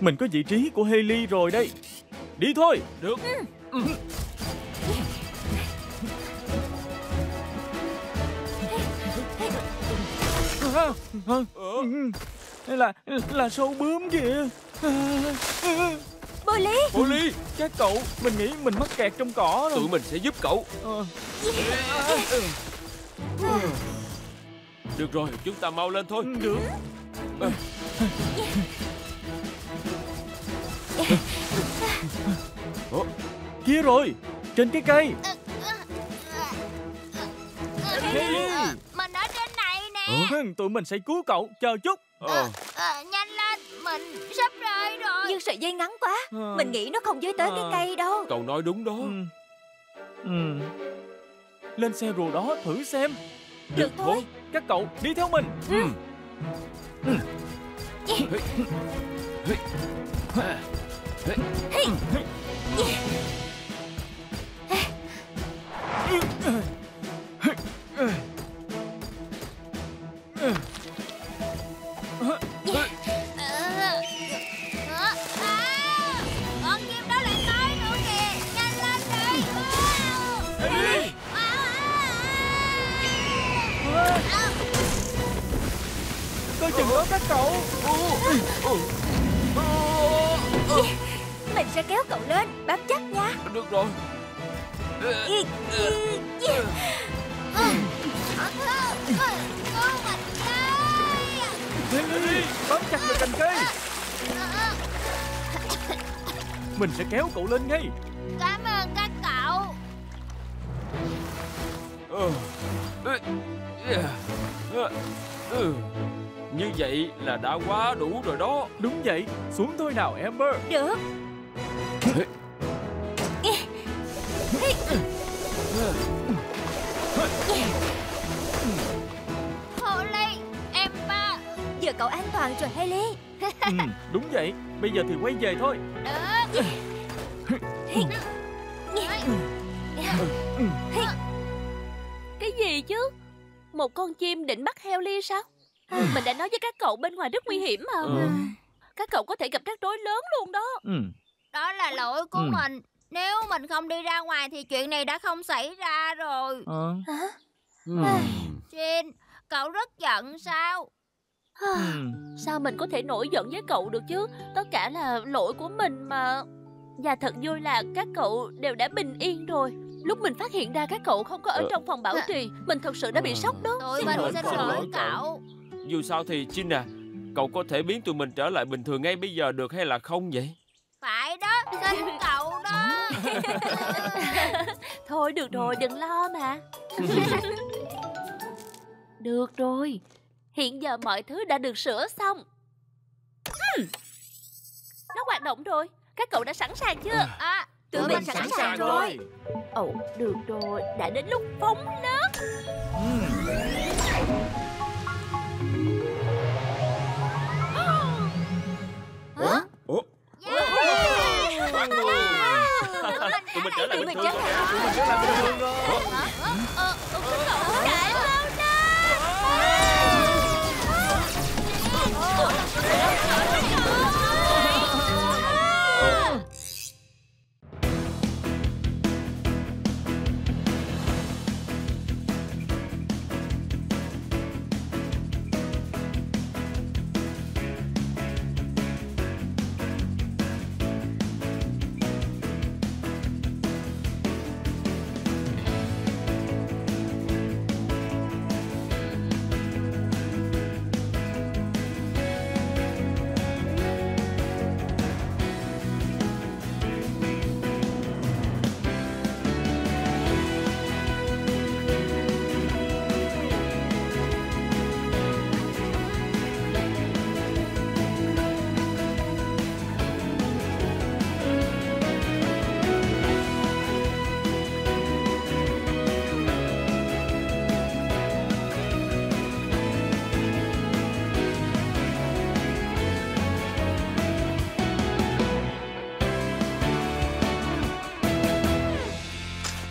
Mình có vị trí của Haley rồi đây. Đi thôi. Được. À, à, ừm, Là là sâu bướm kìa. À, à, Bully Bully Các cậu Mình nghĩ mình mắc kẹt trong cỏ rồi. Tụi mình sẽ giúp cậu. Ờ, Được rồi chúng ta mau lên thôi. Được Ủa? Kia rồi Trên cái cây. Mình ở trên này nè. Hừm, Tụi mình sẽ cứu cậu Chờ chút. Ờ. Ờ, Nhanh lên Mình sắp rơi rồi. Nhưng sợi dây ngắn quá Ờ. Mình nghĩ nó không dưới tới cái Ờ. cây đâu. Cậu nói đúng đó. Ừm. Ừm. Lên xe rùa đó thử xem. Được thôi. Các cậu đi theo mình. Ừm. Ờ. Ờ, Coi chừng đó các cậu Mình sẽ kéo cậu lên Bám chắc nha. Được rồi. Haley Bám chặt vào cành cây. Mình sẽ kéo cậu lên ngay. Cảm ơn các cậu. Ờ. Ê, yeah. Ờ. Như vậy là đã quá đủ rồi đó. Đúng vậy. Xuống thôi nào Amber. Được Holly Em ba. Giờ cậu an toàn rồi Haley Ừm, Đúng vậy. Bây giờ thì quay về thôi. Được Cái gì chứ? Một con chim định bắt heo ly sao Mình đã nói với các cậu bên ngoài rất nguy hiểm mà. Ờ. Các cậu có thể gặp rắc rối lớn luôn đó. Ừm, Đó là lỗi của Ừ. mình. Nếu mình không đi ra ngoài thì chuyện này đã không xảy ra rồi. Ờ, Ừm. Jin, cậu rất giận sao? ừm. Sao mình có thể nổi giận với cậu được chứ? Tất cả là lỗi của mình mà. Và thật vui là các cậu đều đã bình yên rồi. Lúc mình phát hiện ra các cậu không có ở Ờ. trong phòng bảo trì Mình thật sự đã bị sốc đó. Tụi Xin mình lỗi, xin xin lỗi lỗi cậu. Dù sao thì Jin à Cậu có thể biến tụi mình trở lại bình thường ngay bây giờ được hay là không vậy Phải đó, xin cậu đó. Thôi được rồi đừng lo mà. Được rồi Hiện giờ mọi thứ đã được sửa xong. Nó hoạt động rồi Các cậu đã sẵn sàng chưa? À, Tụi mình sẵn sàng rồi. Ồ được rồi Đã đến lúc phóng Ừm.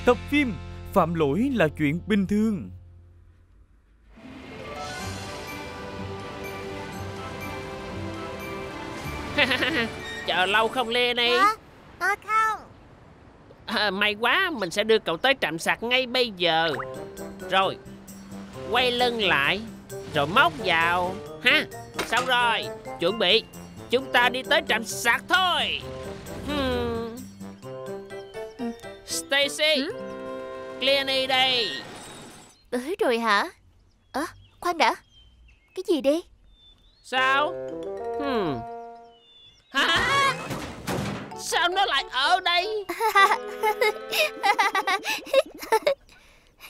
Tập phim Phạm lỗi là chuyện bình thường. Chờ lâu không Lê này. Hả? Ờ không. À, May quá mình sẽ đưa cậu tới trạm sạc ngay bây giờ. Rồi Quay lưng lại Rồi móc vào. Ha Xong rồi Chuẩn bị. Chúng ta đi tới trạm sạc thôi Stacy Cleany đây Tới rồi hả? Ơ, khoan đã. Cái gì đi? Sao hmm. Hả Sao nó lại ở đây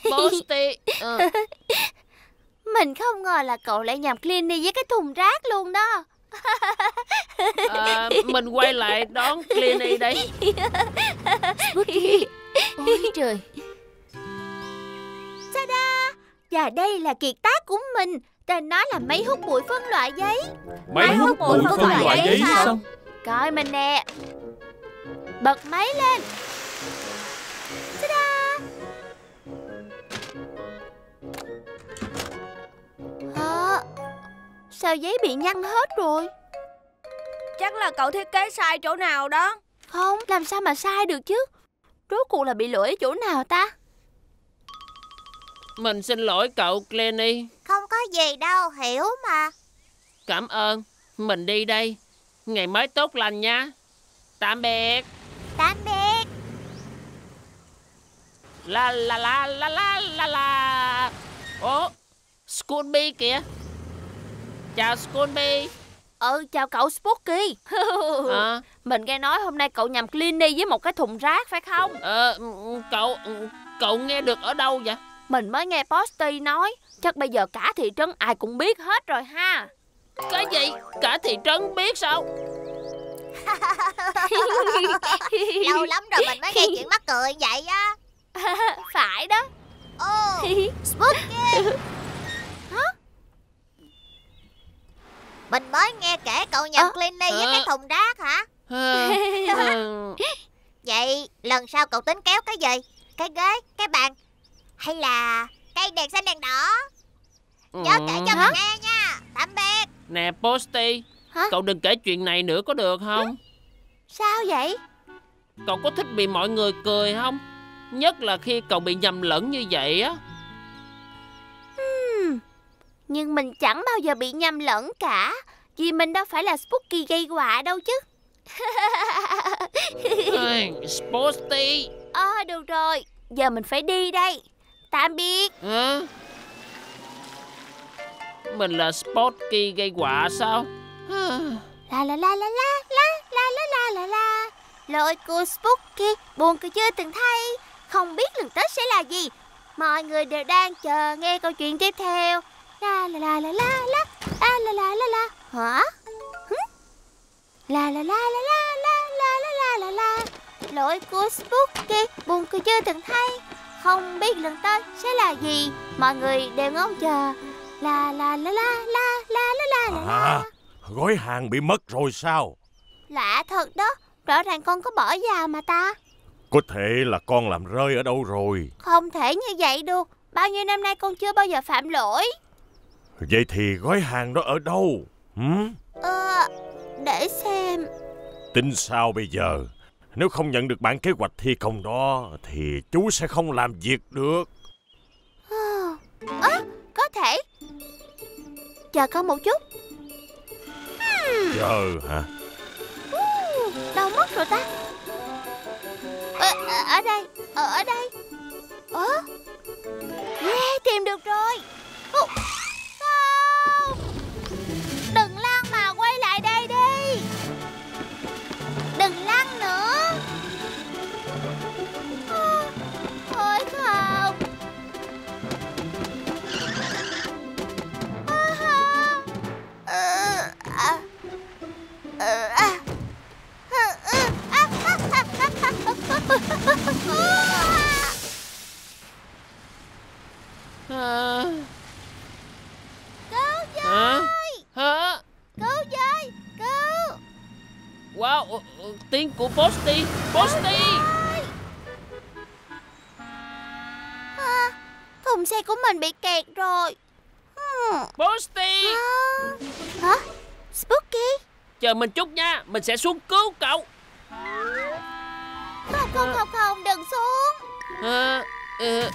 Posty ờ, Mình không ngờ là cậu lại nhầm Cleany với cái thùng rác luôn đó. ờ, Mình quay lại đón Cleany đây. Ôi trời. Ta-da! Và đây là kiệt tác của mình. Tên nó là máy hút bụi phân loại giấy. Máy hút bụi phân loại giấy sao? Coi mình nè. Bật máy lên. Ta-da! Sao giấy bị nhăn hết rồi? Chắc là cậu thiết kế sai chỗ nào đó Không, làm sao mà sai được chứ? Rốt cuộc là bị lỗi chỗ nào ta? Mình xin lỗi cậu Cleany Không có gì đâu hiểu mà. Cảm ơn. Mình đi đây. Ngày mới tốt lành nha. Tạm biệt. Tạm biệt. La la la la la la la. Ủa? Scooby kìa. Chào Scooby Ừ, chào cậu Spooky. à, Mình nghe nói hôm nay cậu nhầm Cleany với một cái thùng rác phải không? ờ, Cậu Cậu nghe được ở đâu vậy Mình mới nghe Posty nói. Chắc bây giờ cả thị trấn ai cũng biết hết rồi ha. Cái gì Cả thị trấn biết sao Lâu lắm rồi mình mới nghe chuyện mắc cười vậy á Phải đó. Ồ Spooky Mình mới nghe kể cậu nhầm Ờ, Cleany với ờ. cái thùng rác hả? Ờ, ờ, Vậy lần sau cậu tính kéo cái gì? Cái ghế, cái bàn? Hay là cây đèn xanh đèn đỏ? Nhớ kể cho Hả? mình nghe nha. Tạm biệt. Nè Posty Hả? Cậu đừng kể chuyện này nữa có được không? Sao vậy? Cậu có thích bị mọi người cười không? Nhất là khi cậu bị nhầm lẫn như vậy á Nhưng mình chẳng bao giờ bị nhầm lẫn cả. Vì mình đâu phải là Spooky gây họa đâu chứ. Posty Ờ, được rồi. Giờ mình phải đi đây. Tạm biệt. Hả? Mình là Spotky gây họa sao La la la la la la la la la la la Lỗi của Spooky buồn cười chưa từng thấy Không biết lần tới sẽ là gì Mọi người đều đang chờ nghe câu chuyện tiếp theo La la la la la la La la la la la Hả? La la la la la la la la la la la Lỗi của Spooky buồn cười chưa từng thấy Không biết lần tới sẽ là gì Mọi người đều ngóng chờ La la la la la la la la la la À Gói hàng bị mất rồi sao Lạ thật đó Rõ ràng con có bỏ vào mà ta Có thể là con làm rơi ở đâu rồi Không thể như vậy được Bao nhiêu năm nay con chưa bao giờ phạm lỗi Vậy thì gói hàng đó ở đâu? Hử? Ờ Để xem. Tính sao bây giờ? Nếu không nhận được bản kế hoạch thi công đó Thì chú sẽ không làm việc được. À, Có thể. Chờ con một chút. Chờ hả? Đâu mất rồi ta. Ở, ở đây Ở, ở đây. Ờ Yeah tìm được rồi. Ô, à. Cứu với Hả? Cứu với Cứu Wow ờ, ờ, Tiếng của Posty. Posty. Mình bị kẹt rồi. Posty. Hả? Spooky. Chờ mình chút nha Mình sẽ xuống cứu cậu Không không không không đừng xuống. Ờ, ờ,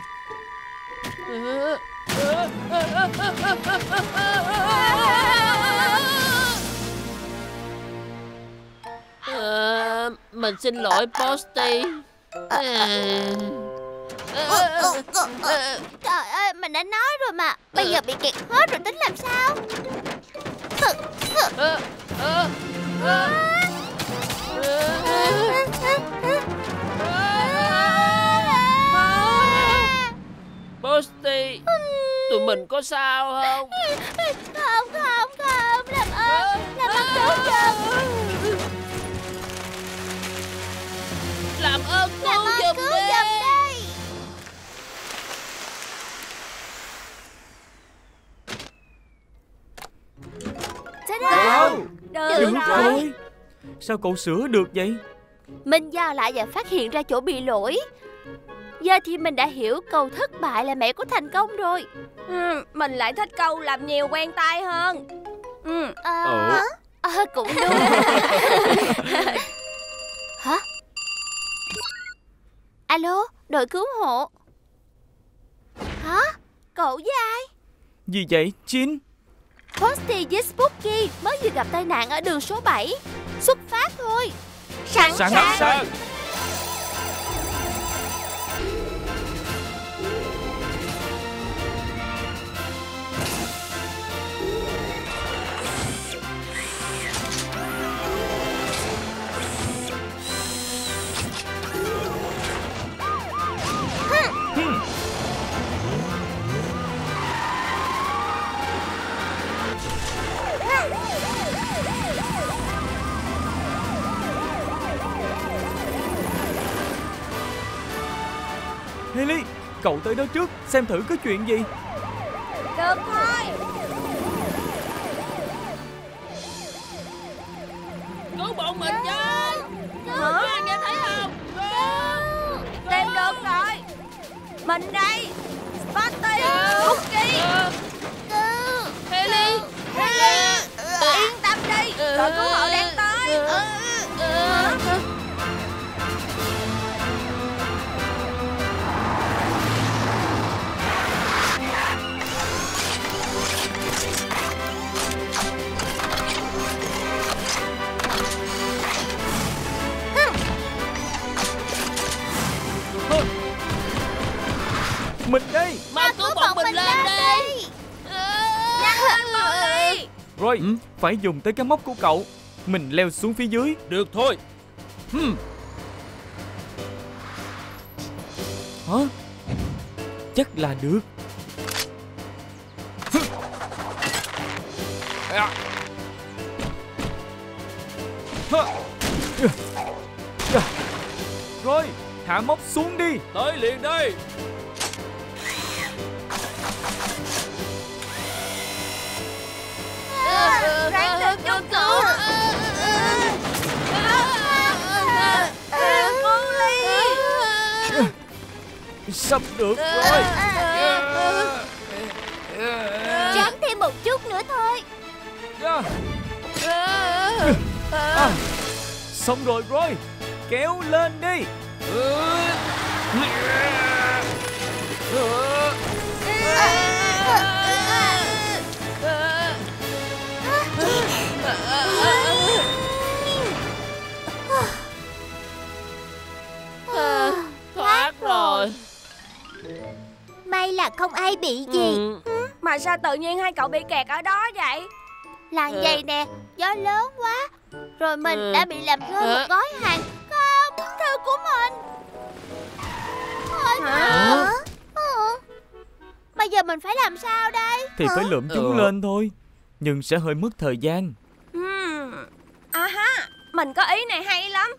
ờ, Mình xin lỗi Posty. Trời ơi mình đã nói rồi mà. Bây giờ bị kẹt hết rồi tính làm sao? Ờ, Tụi mình có sao không? Không không không Làm ơn Làm ơn cứu giùm Làm ơn cứu Làm ơn giùm cứu đi. giùm đây Ta-da! Được Được rồi. rồi Sao cậu sửa được vậy? Mình dò lại và phát hiện ra chỗ bị lỗi Giờ thì mình đã hiểu câu thất bại là mẹ của thành công rồi ừ, Mình lại thích câu làm nhiều quen tay hơn ừ. À, Ờ. à, cũng đúng Hả? Alo, đội cứu hộ Hả? Cậu với ai? Gì vậy Chin Posty với Spooky mới vừa gặp tai nạn ở đường số 7 Xuất phát thôi Sẵn Sẵn sàng Haley Cậu tới đó trước Xem thử có chuyện gì. Được thôi. Cứu bọn mình với Hả? Anh nghe thấy không? Tìm được rồi. Mình đây. Spotty Mình đây Mau cứu bọn mình lên đi. Rồi Phải dùng tới cái móc của cậu. Mình leo xuống phía dưới. Được thôi. Hả? Chắc là được. Hả? Rồi Hạ móc xuống đi. Tới liền đây Sắp được rồi. Ráng thêm một chút nữa thôi. À. Xong rồi rồi. Kéo lên đi May là không ai bị gì Ừ. Mà sao tự nhiên hai cậu bị kẹt ở đó vậy Là Ờ. vậy nè Gió lớn quá Rồi mình Ừ. đã bị làm rơi một gói hàng Không Thư của mình Ôi Hả? Ờ. Bây giờ mình phải làm sao đây Thì phải lượm chúng Ờ. lên thôi Nhưng sẽ hơi mất thời gian Hmm. À ha Mình có ý này hay lắm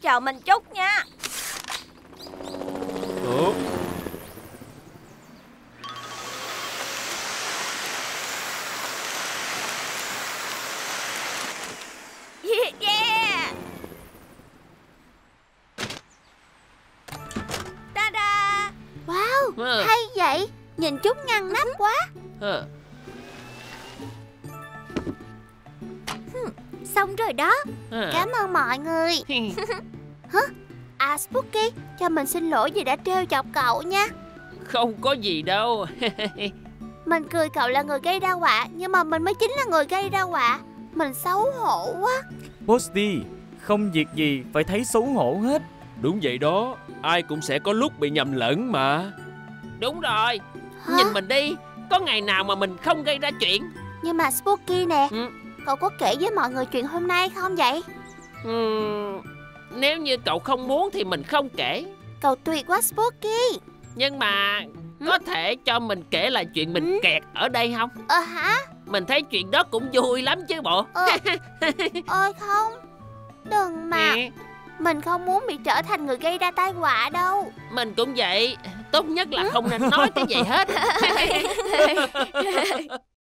Chờ mình chút nha Ủa Yeah. Ta-da! Wow Ừ. Hay vậy. Nhìn chúng ngăn nắp quá. Ờ, Xong rồi đó. Ờ. Cảm ơn mọi người. À Spooky Cho mình xin lỗi vì đã trêu chọc cậu nha. Không có gì đâu. Mình cười cậu là người gây ra họa Nhưng mà mình mới chính là người gây ra họa Mình xấu hổ quá. Posty, không việc gì phải thấy xấu hổ hết. Đúng vậy đó Ai cũng sẽ có lúc bị nhầm lẫn mà. Đúng rồi. Hả? Nhìn mình đi Có ngày nào mà mình không gây ra chuyện? Nhưng mà Spooky nè Ừ. Cậu có kể với mọi người chuyện hôm nay không vậy? Ừm, Nếu như cậu không muốn thì mình không kể. Cậu tuyệt quá Spooky. Nhưng mà Có thể cho mình kể lại chuyện mình Ừ. kẹt ở đây không? Ờ hả Mình thấy chuyện đó cũng vui lắm chứ bộ. Ờ. Ôi không. Đừng mà. Mình không muốn bị trở thành người gây ra tai họa đâu. Mình cũng vậy. Tốt nhất là không nên nói cái gì hết